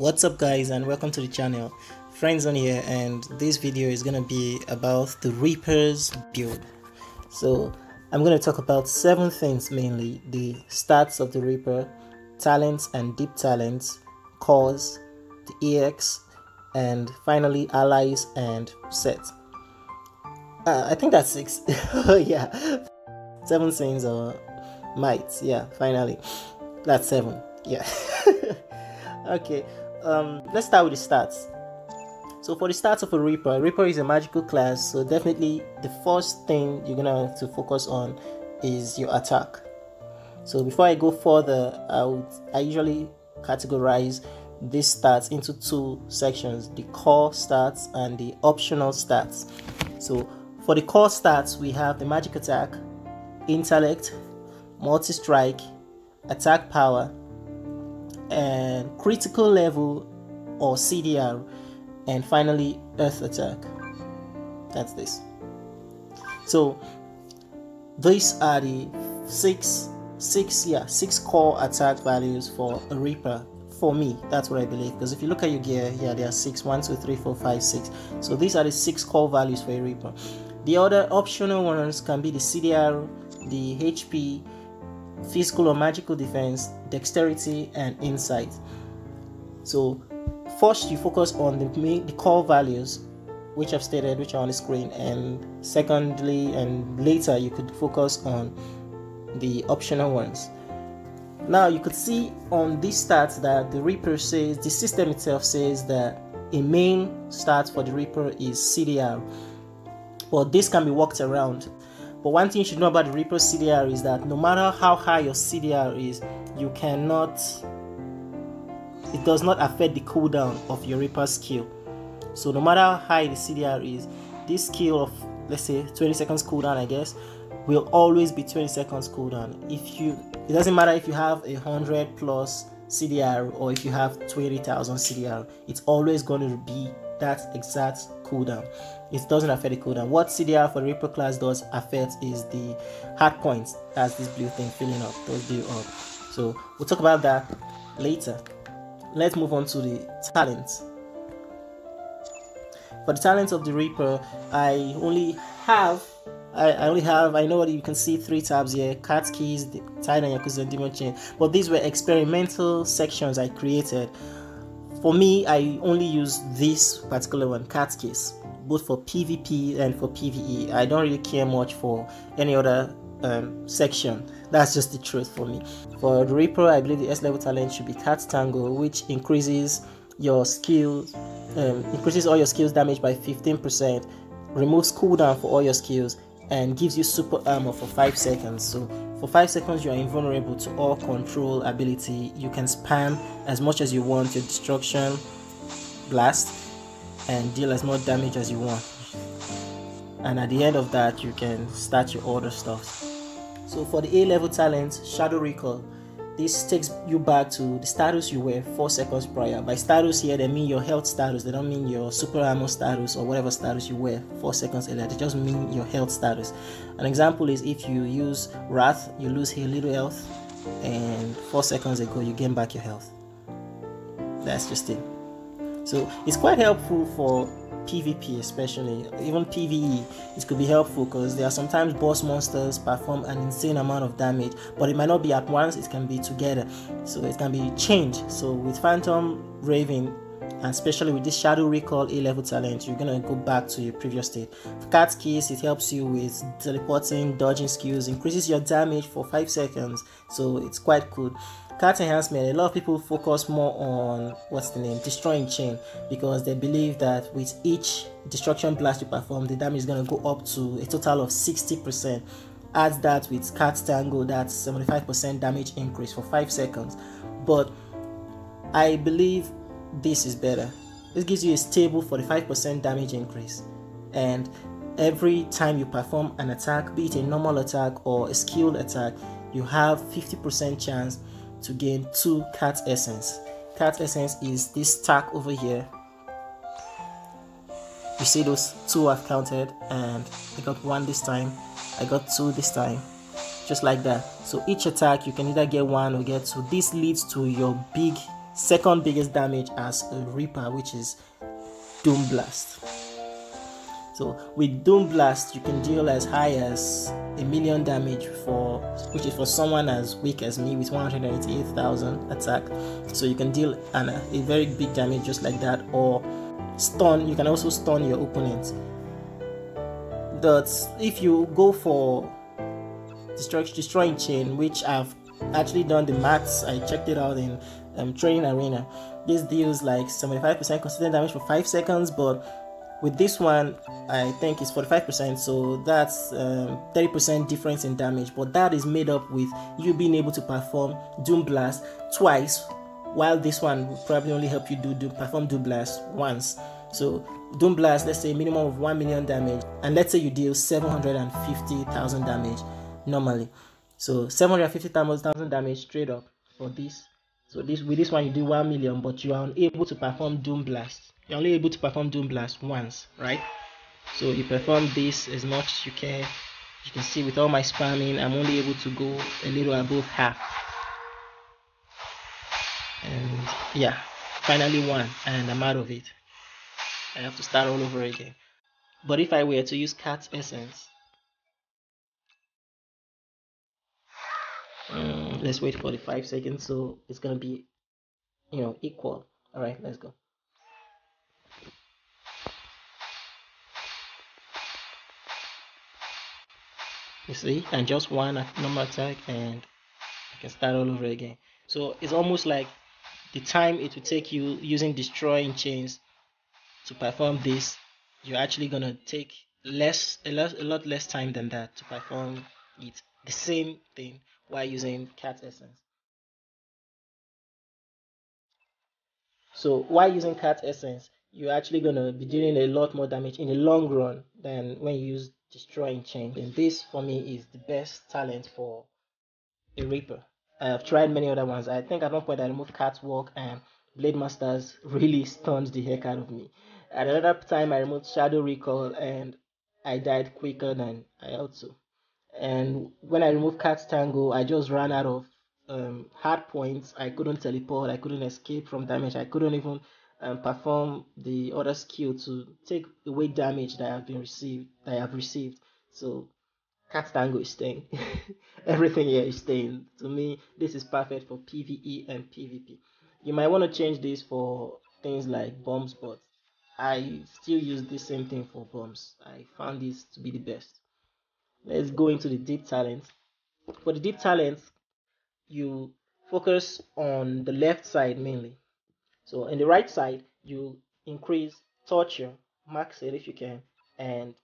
what's up guys and welcome to the channel. Frenzone here and this video is gonna be about the reapers build so i'm gonna talk about seven things mainly. The stats of the reaper talents and deep talents cores the ex and finally allies and sets uh, i think that's six. Yeah. Seven things or mights. Yeah finally. That's seven. Yeah. Okay um let's start with the stats. So for the stats of a reaper reaper is a magical class so definitely the first thing you're gonna have to focus on is your attack. So before i go further i would i usually categorize these stats into two sections the core stats and the optional stats. So for the core stats we have the magic attack intellect multi-strike attack power and critical level or CDR, and finally earth attack. That's this. So these are the six six yeah six core attack values for a reaper for me that's what i believe because if you look at your gear yeah there are six one two three four five six so these are the six core values for a reaper the other optional ones can be the cdr the hp physical or magical defense, dexterity, and insight. So, first you focus on the main, the core values, which I've stated, which are on the screen, and secondly and later you could focus on the optional ones. Now you could see on these stats that the Reaper says the system itself says that a main stat for the Reaper is CDR, but this can be worked around but one thing you should know about the Reaper CDR is that no matter how high your CDR is, you cannot, it does not affect the cooldown of your Reaper skill. So no matter how high the CDR is, this skill of let's say 20 seconds cooldown, I guess, will always be 20 seconds cooldown. If you, it doesn't matter if you have a hundred plus CDR or if you have 20,000 CDR, it's always going to be that exact cooldown. It doesn't affect the cooldown. What CDR for Reaper class does affect is the hard points as this blue thing filling up, those blue up. So we'll talk about that later. Let's move on to the talents. For the talents of the Reaper, I only have I, only have I know what you can see three tabs here cat keys Titan Yakuza Demon Chain but these were experimental sections I created for me, I only use this particular one, cat case, both for PvP and for PvE. I don't really care much for any other um, section. That's just the truth for me. For the Reaper, I believe the S level talent should be Cat Tango, which increases your skills, um, increases all your skills damage by 15%, removes cooldown for all your skills, and gives you super armor for 5 seconds. So for 5 seconds you are invulnerable to all control ability. You can spam as much as you want your destruction blast and deal as much damage as you want. And at the end of that you can start your other stuff. So for the A level talent, Shadow Recall, this takes you back to the status you were 4 seconds prior. By status here, they mean your health status. They don't mean your super armor status or whatever status you were 4 seconds earlier. They just mean your health status. An example is if you use Wrath, you lose a little health, and 4 seconds ago you gain back your health. That's just it. So it's quite helpful for PvP especially, even PvE, it could be helpful because there are sometimes boss monsters perform an insane amount of damage, but it might not be at once, it can be together. So it can be changed. So with Phantom Raven, and especially with this Shadow Recall A level talent, you're gonna go back to your previous state. For Cat Keys, it helps you with teleporting, dodging skills, increases your damage for 5 seconds, so it's quite good cat enhancement a lot of people focus more on what's the name destroying chain because they believe that with each destruction blast you perform the damage is going to go up to a total of 60 percent. Add that with cat tango that's 75 percent damage increase for five seconds. But i believe this is better. This gives you a stable 45 percent damage increase. And every time you perform an attack be it a normal attack or a skilled attack you have 50 percent chance to gain two cat essence. Cat essence is this stack over here. You see those two I've counted and I got one this time. I got two this time. Just like that. So each attack you can either get one or get two. This leads to your big second biggest damage as a Reaper, which is Doom Blast. So with Doom Blast, you can deal as high as a million damage for which is for someone as weak as me with 188,000 attack. So you can deal an, a very big damage just like that, or stun. You can also stun your opponent. But if you go for destroy, destroying chain, which I've actually done the maths, I checked it out in um, training arena. This deals like 75% consistent damage for 5 seconds, but with this one i think it's 45% so that's 30% um, difference in damage. But that is made up with you being able to perform doom blast twice while this one will probably only help you do, do perform doom blast once. So doom blast let's say minimum of 1 million damage and let's say you deal 750000 damage normally. So 750000 damage straight up for this. So this with this one you do 1 million but you are unable to perform doom blast you're only able to perform Doom Blast once, right? So you perform this as much as you can. You can see with all my spamming, I'm only able to go a little above half. And yeah, finally one, and I'm out of it. I have to start all over again. But if I were to use Cat's Essence, um, let's wait for the 5 seconds so it's gonna be you know equal all right let's go you see and just one normal attack and I can start all over again. So it's almost like the time it will take you using destroying chains to perform this you're actually gonna take less a lot, a lot less time than that to perform it. The same thing while using cat essence. So while using cat essence you're actually gonna be doing a lot more damage in the long run than when you use destroying chain. And this for me is the best talent for a Reaper. I have tried many other ones. I think at one point I removed Catwalk and Blade Masters really stunned the heck out of me. At another time I removed Shadow Recall and I died quicker than I ought to. And when I removed Cat's Tango, I just ran out of um, hard points. I couldn't teleport, I couldn't escape from damage, I couldn't even and perform the other skill to take away damage that have been received that I have received. So Cat Tango is staying. Everything here is staying. To me, this is perfect for PvE and PvP. You might want to change this for things like bombs, but I still use the same thing for bombs. I found this to be the best. Let's go into the deep talent. For the deep talent, you focus on the left side mainly so in the right side, you increase torture, max it if you can, and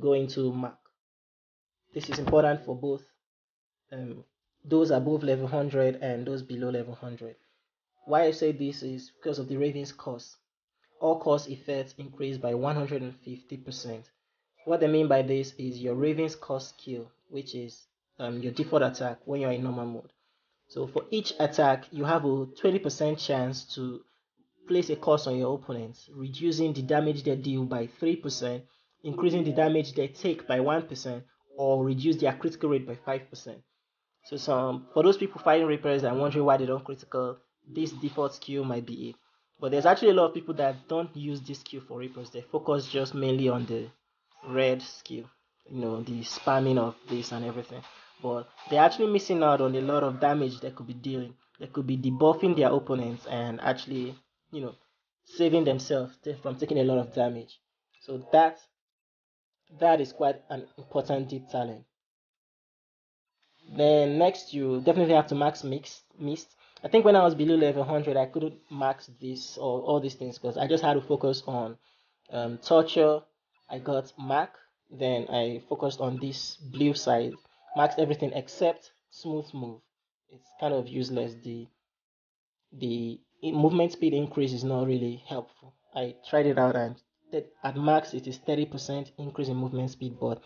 go into mark. This is important for both um, those above level 100 and those below level 100. Why I say this is because of the Raven's curse. All cost effects increase by 150%. What I mean by this is your Raven's curse skill, which is um, your default attack when you're in normal mode. So for each attack, you have a 20% chance to place a curse on your opponents, reducing the damage they deal by 3%, increasing the damage they take by 1%, or reduce their critical rate by 5%. So some for those people fighting Reapers and wondering why they don't critical, this default skill might be it. But there's actually a lot of people that don't use this skill for Reapers. They focus just mainly on the red skill, you know, the spamming of this and everything. But they're actually missing out on a lot of damage they could be dealing. They could be debuffing their opponents and actually you know, saving themselves from taking a lot of damage. So that that is quite an important deep talent. Then next you definitely have to max mix mist. I think when I was below level 100 I couldn't max this or all these things because I just had to focus on um, torture. I got mac. Then I focused on this blue side. Max everything except smooth move. It's kind of useless. The the movement speed increase is not really helpful. I tried it out and at max it is 30% increase in movement speed, but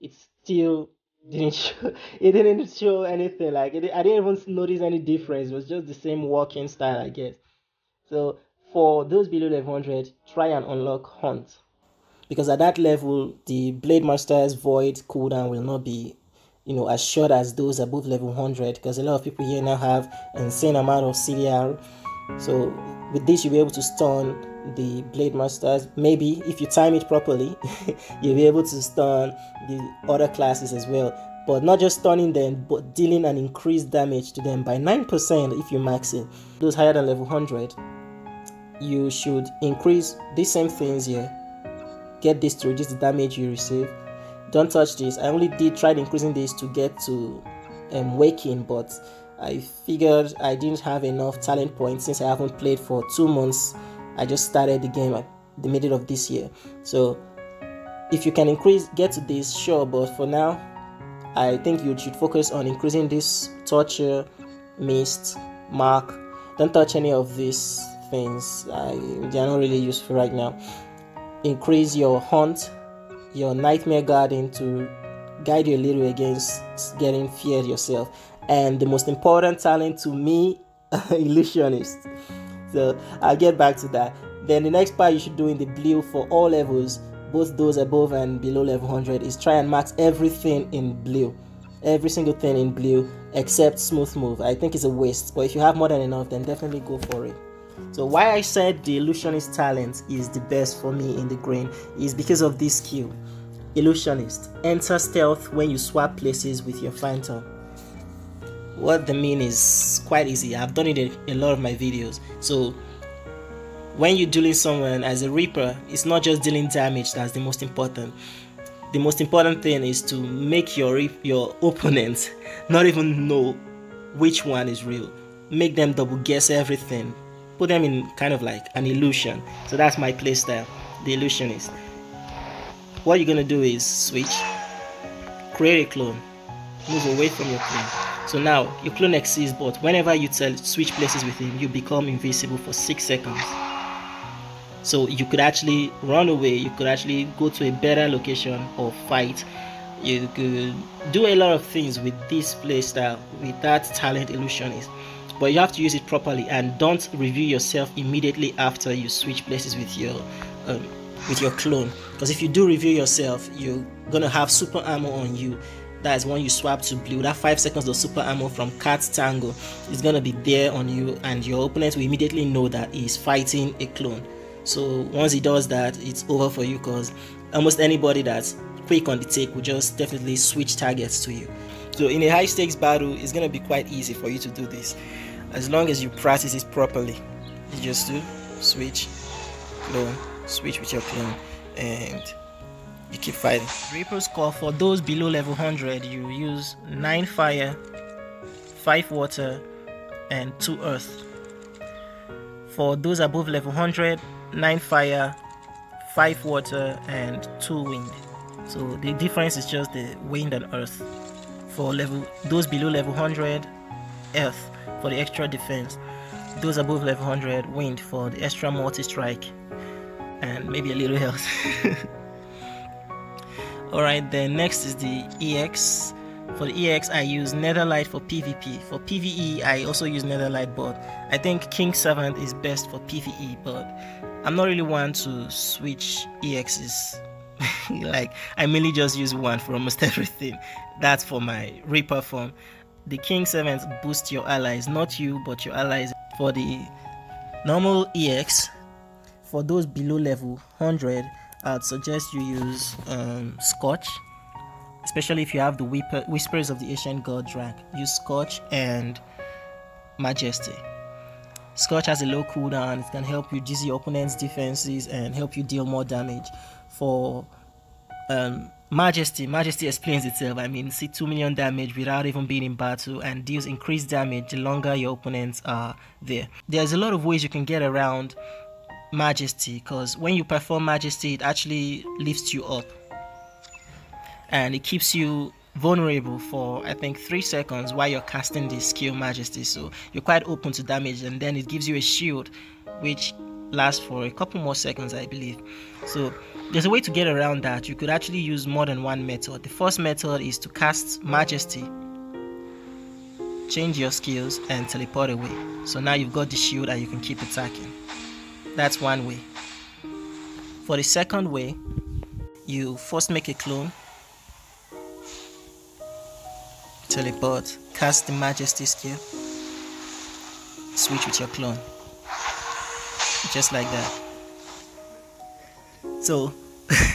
it still didn't show, it didn't show anything like it, I didn't even notice any difference. It was just the same walking style, I guess. So for those below level 100, try and unlock Hunt. Because at that level, the Blade Master's Void cooldown will not be you know as short as those above level 100 because a lot of people here now have insane amount of CDR So with this, you'll be able to stun the Blade Masters. Maybe if you time it properly, you'll be able to stun the other classes as well. But not just stunning them, but dealing an increased damage to them by 9% if you max it. Those higher than level 100, you should increase these same things here. Get this to reduce the damage you receive. Don't touch this. I only did try increasing this to get to um, Waking, but I figured I didn't have enough talent points since I haven't played for two months. I just started the game at the middle of this year. So if you can increase, get to this, sure, but for now, I think you should focus on increasing this torture, mist, mark. Don't touch any of these things. I, they are not really useful right now. Increase your hunt, your nightmare garden to guide you a little against getting feared yourself and the most important talent to me, illusionist. So I'll get back to that. Then the next part you should do in the blue for all levels, both those above and below level 100, is try and max everything in blue. Every single thing in blue except smooth move. I think it's a waste, but if you have more than enough, then definitely go for it. So why I said the illusionist talent is the best for me in the green is because of this skill. Illusionist. Enter stealth when you swap places with your phantom what the mean is quite easy. I've done it in a lot of my videos. So when you're dealing someone as a reaper it's not just dealing damage that's the most important. The most important thing is to make your your opponent not even know which one is real. Make them double guess everything. Put them in kind of like an illusion. So that's my playstyle. The illusionist. What you're gonna do is switch. Create a clone. Move away from your clone so now your clone exists, but whenever you tell switch places with him, you become invisible for six seconds. So you could actually run away, you could actually go to a better location or fight. You could do a lot of things with this playstyle, with that talent illusionist. But you have to use it properly and don't review yourself immediately after you switch places with your um, with your clone. Because if you do review yourself, you're gonna have super armor on you that is when you swap to blue. That five seconds of super armor from cat tango is to be there on you and your opponent will immediately know that he's fighting a clone. So once he does that it's over for you because almost anybody that's quick on the take will just definitely switch targets to you. So in a high stakes battle it's to be quite easy for you to do this. As long as you practice it properly you just do switch clone switch with your clone and you keep fighting. Reaper's Core for those below level 100, you use 9 fire, 5 water, and 2 earth. For those above level 100, 9 fire, 5 water, and 2 wind. So the difference is just the wind and earth. For level those below level 100, earth for the extra defense. Those above level 100, wind for the extra multi strike, and maybe a little health. Alright, then next is the EX. For the EX, I use Netherlight for PvP. For PvE, I also use Netherlight, but I think King Servant is best for PvE, but I'm not really one to switch EXs. like, I mainly just use one for almost everything. That's for my Reaper form. The King Servant boosts your allies, not you, but your allies. For the normal EX, for those below level 100, I'd suggest you use um, Scorch, especially if you have the Whipper, Whispers of the Ancient God rank. Use scorch and Majesty. Scorch has a low cooldown, it can help you your opponent's defenses and help you deal more damage. For um, Majesty, Majesty explains itself. I mean, see 2 million damage without even being in battle and deals increased damage the longer your opponents are there. There's a lot of ways you can get around majesty because when you perform majesty it actually lifts you up. And it keeps you vulnerable for I think 3 seconds while you're casting this skill majesty. So you're quite open to damage and then it gives you a shield which lasts for a couple more seconds I believe. So there's a way to get around that. You could actually use more than one method. The first method is to cast majesty change your skills and teleport away. So now you've got the shield and you can keep attacking that's one way. For the second way, you first make a clone, teleport, cast the majesty skill, switch with your clone. just like that so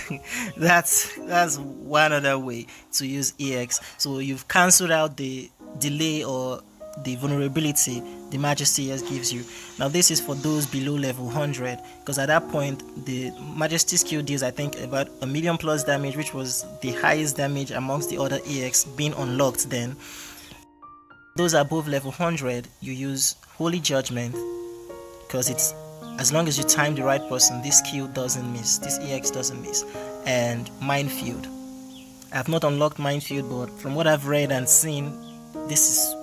that's that's one other way to use ex so you've cancelled out the delay or the vulnerability the majesty EX gives you. Now this is for those below level 100 because at that point the majesty skill deals i think about a million plus damage which was the highest damage amongst the other ex being unlocked then. Those above level 100 you use holy judgment because it's as long as you time the right person this skill doesn't miss this ex doesn't miss. And minefield. I have not unlocked minefield but from what i've read and seen this is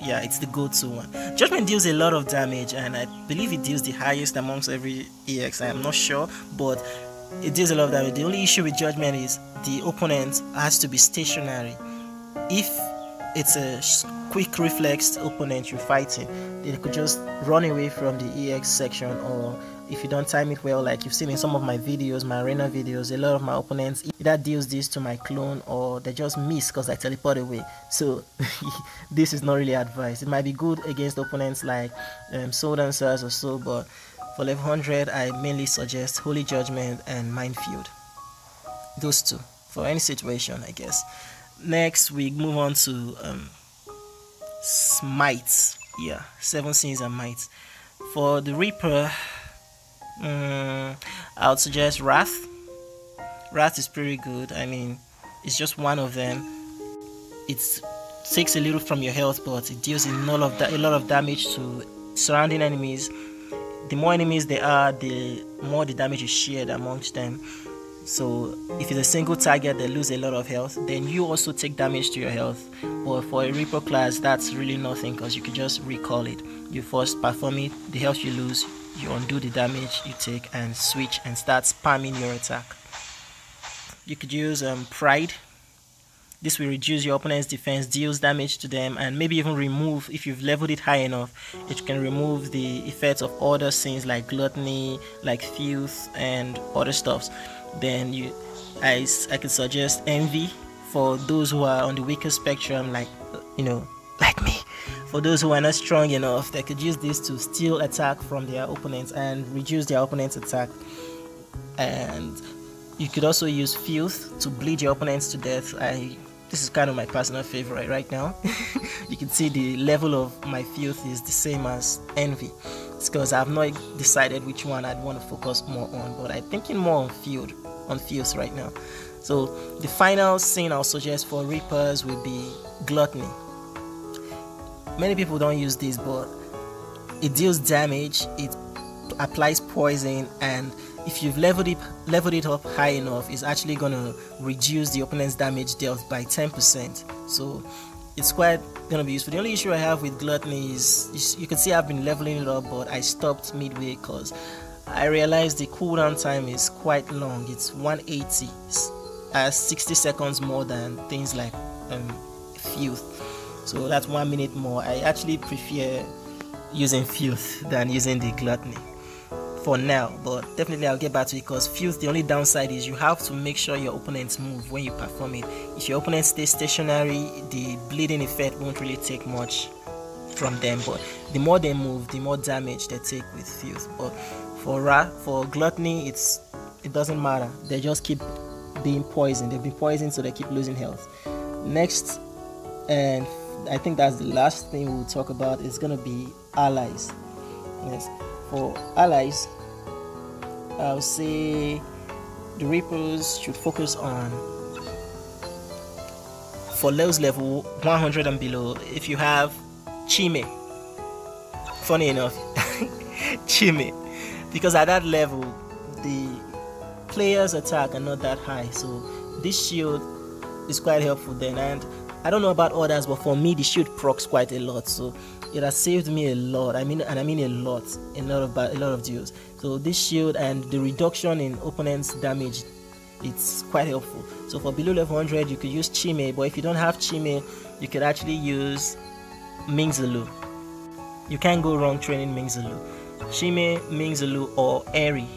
yeah it's the go-to one. Judgment deals a lot of damage and i believe it deals the highest amongst every ex i am not sure but it deals a lot of damage. The only issue with judgment is the opponent has to be stationary. If it's a quick reflex opponent you're fighting they could just run away from the ex section or if you don't time it well like you've seen in some of my videos my arena videos a lot of my opponents either deals this to my clone or they just miss because i teleport away. So this is not really advice. It might be good against opponents like um, and stars or so but for level 100 i mainly suggest holy judgment and minefield. Those two for any situation i guess. Next we move on to um, smite yeah seven sins and might for the reaper um, i would suggest wrath. Wrath is pretty good. I mean it's just one of them. It takes a little from your health but it deals a lot of a lot of damage to surrounding enemies. The more enemies there are the more the damage is shared amongst them. So if it's a single target they lose a lot of health then you also take damage to your health. But for a reaper class that's really nothing because you can just recall it. You first perform it the health you lose you undo the damage you take and switch and start spamming your attack. You could use um, pride. This will reduce your opponent's defense, deals damage to them, and maybe even remove, if you've leveled it high enough, it can remove the effects of other sins like gluttony, like filth, and other stuffs. Then you I, I could suggest envy for those who are on the weaker spectrum like you know like me for those who are not strong enough they could use this to steal attack from their opponents and reduce their opponent's attack. And you could also use filth to bleed your opponents to death. I this is kind of my personal favorite right now. You can see the level of my filth is the same as envy. It's because i've not decided which one i'd want to focus more on but i'm thinking more on field on fields right now. So the final sin i'll suggest for reapers will be gluttony many people don't use this but it deals damage it applies poison and if you've leveled it leveled it up high enough it's actually going to reduce the opponent's damage dealt by 10% so it's quite gonna be useful. The only issue i have with gluttony is you can see i've been leveling it up but i stopped midway because i realized the cooldown time is quite long. It's 180 as 60 seconds more than things like um, filth so that's one minute more. I actually prefer using filth than using the gluttony for now but definitely i'll get back to it because filth the only downside is you have to make sure your opponents move when you perform it. If your opponent stays stationary the bleeding effect won't really take much from them but the more they move the more damage they take with filth but for rat for gluttony it's it doesn't matter. They just keep being poisoned. They've been poisoned so they keep losing health. Next and i think that's the last thing we'll talk about. Is gonna be allies. Yes. For allies, I'll say the Reapers should focus on for those level 100 and below. If you have Chime, funny enough, Chime, because at that level the player's attack are not that high, so this shield is quite helpful then. And I don't know about others, but for me the shield procs quite a lot, so it has saved me a lot. I mean, and I mean a lot, a lot of a lot of deals. So this shield and the reduction in opponent's damage, it's quite helpful. So for below level 100, you could use Chime, but if you don't have Chime, you could actually use Mingzulu. You can't go wrong training Mingzulu. Chime, Mingzulu, or Eri.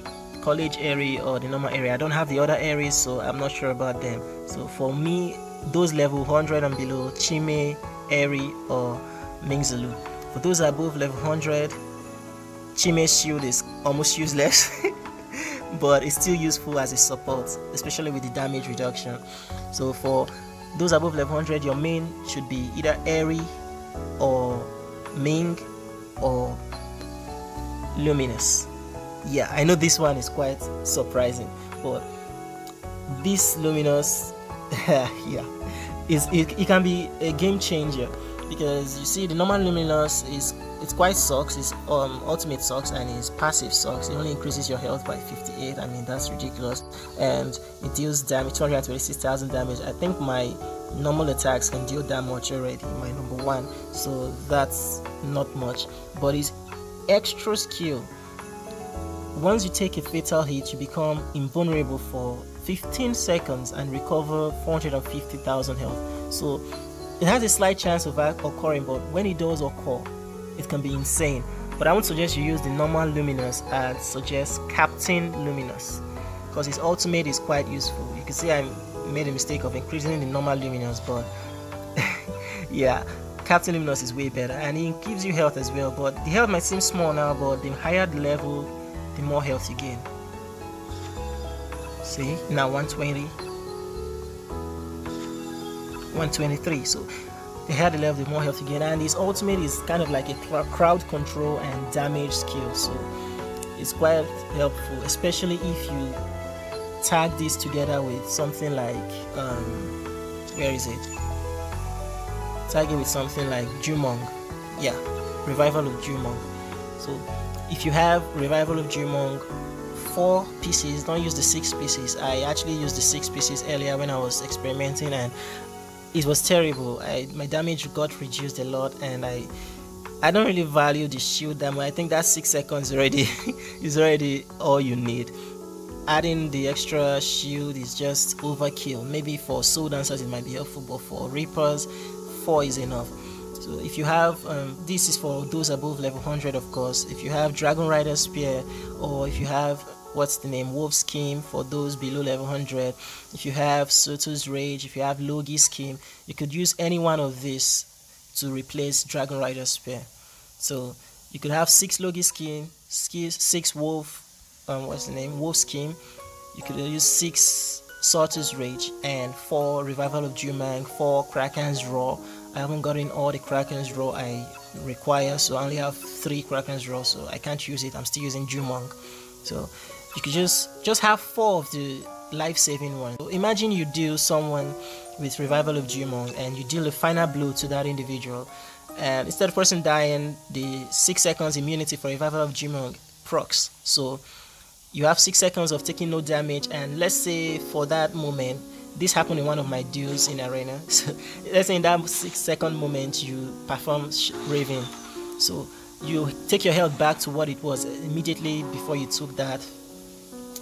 College Eri or the normal Eri. I don't have the other Eris, so I'm not sure about them. So for me, those level 100 and below, Chime, Eri, or Mingzulu. For those above level 100, Chime's shield is almost useless, but it's still useful as a support, especially with the damage reduction. So for those above level 100, your main should be either Eri or Ming or Luminous. Yeah, I know this one is quite surprising, but this Luminous, yeah, is it, it can be a game changer because you see the normal Luminous is it's quite sucks. It's um ultimate sucks and it's passive sucks. It only increases your health by 58. I mean that's ridiculous. And it deals damage 226,000 damage. I think my normal attacks can deal that much already. My number one, so that's not much. But his extra skill. Once you take a fatal hit, you become invulnerable for 15 seconds and recover 450,000 health. So it has a slight chance of occurring, but when it does occur, it can be insane. But I would suggest you use the normal Luminous and suggest Captain Luminous because his ultimate is quite useful. You can see I made a mistake of increasing the normal Luminous, but yeah, Captain Luminous is way better and he gives you health as well. But the health might seem small now, but the higher the level, the more health you gain. See, now 120, 123. So the higher the level, the more health you gain. And his ultimate is kind of like a crowd control and damage skill. So it's quite helpful, especially if you tag this together with something like um, where is it? Tag it with something like Jumong. Yeah, revival of Jumong. So if you have revival of Jumong, four pieces don't use the six pieces i actually used the six pieces earlier when i was experimenting and it was terrible. I, my damage got reduced a lot, and I I don't really value the shield damage. I think that six seconds already is already all you need. Adding the extra shield is just overkill. Maybe for soul dancers it might be helpful, but for reapers, four is enough. So if you have um, this is for those above level 100, of course. If you have Dragon Rider Spear, or if you have what's the name wolf scheme for those below level 100 if you have soto's rage if you have logi scheme you could use any one of these to replace dragon rider spear. So you could have six logi scheme six wolf um, what's the name wolf scheme. You could use six soto's rage and four revival of jumong four kraken's roar i haven't gotten all the kraken's roar i require so i only have three kraken's roar so i can't use it. I'm still using jumong. So you could just just have four of the life-saving ones. So imagine you deal someone with revival of Jumong and you deal a final blow to that individual. And instead of person dying the six seconds immunity for revival of Jumong procs. So you have six seconds of taking no damage and let's say for that moment this happened in one of my duels in arena. So let's say in that six second moment you perform Raven. So you take your health back to what it was immediately before you took that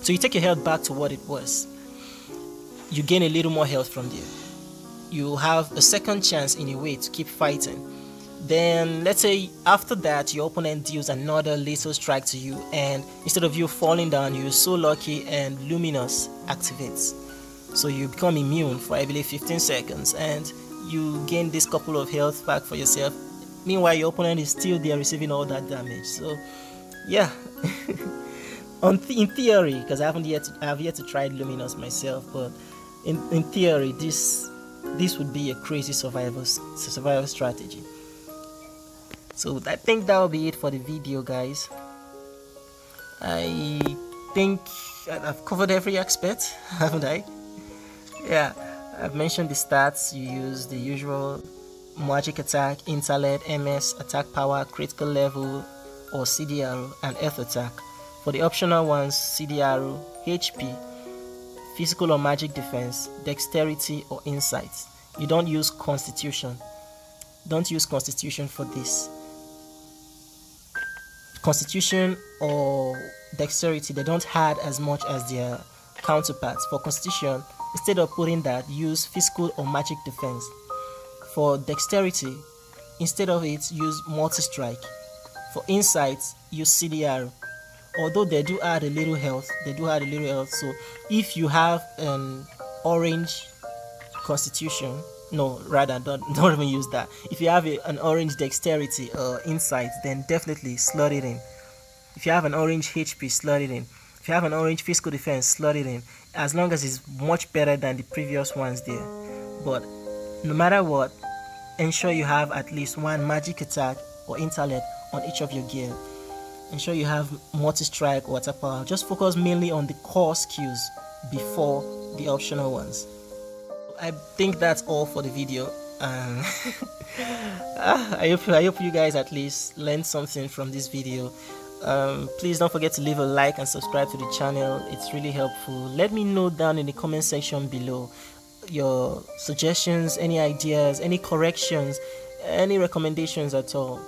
so you take your health back to what it was. You gain a little more health from there. You have a second chance in a way to keep fighting. Then let's say after that your opponent deals another lethal strike to you and instead of you falling down you're so lucky and luminous activates. So you become immune for I believe 15 seconds and you gain this couple of health back for yourself. Meanwhile your opponent is still there receiving all that damage. So yeah. on th- in theory, because I haven't yet to, I have yet to try Luminous myself, but in, in theory, this this would be a crazy survival survival strategy. So I think that will be it for the video, guys. I think I've covered every aspect, haven't I? Yeah, I've mentioned the stats. You use the usual magic attack, intellect, MS, attack power, critical level, or CDR, and earth attack. For the optional ones, CDR, HP, physical or magic defense, dexterity or insight. You don't use constitution. Don't use constitution for this. Constitution or dexterity, they don't add as much as their counterparts. For constitution, instead of putting that, use physical or magic defense. For dexterity, instead of it, use multi-strike. For insight, use CDR although they do add a little health they do add a little health. So if you have an orange constitution no rather don't, don't even use that. If you have a, an orange dexterity or insight then definitely slot it in. If you have an orange HP slot it in. If you have an orange physical defense slot it in. As long as it's much better than the previous ones there. But no matter what ensure you have at least one magic attack or intellect on each of your gear ensure you have multi-strike water power. Just focus mainly on the core skills before the optional ones. I think that's all for the video um, I hope I hope you guys at least learned something from this video. Um, please don't forget to leave a like and subscribe to the channel. It's really helpful. Let me know down in the comment section below your suggestions any ideas any corrections any recommendations at all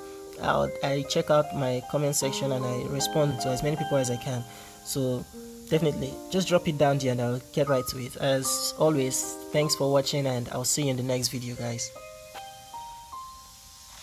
I'll, I check out my comment section and I respond to as many people as I can. So definitely just drop it down there and I'll get right to it. As always thanks for watching and I'll see you in the next video guys